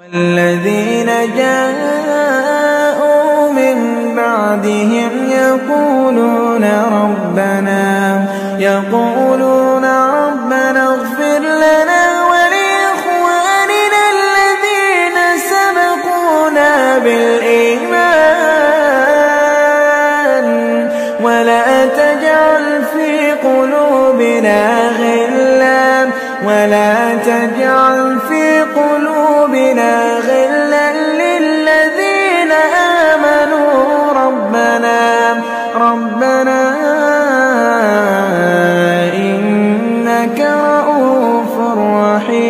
والذين جاءوا من بعدهم يقولون ربنا يقولون ربنا اغفر لنا ولإخواننا الذين سبقونا بالإيمان. ولا تجعل في قلوبنا غلا ولا تجعل في قلوبنا ربنا إنك رؤوف رحيم.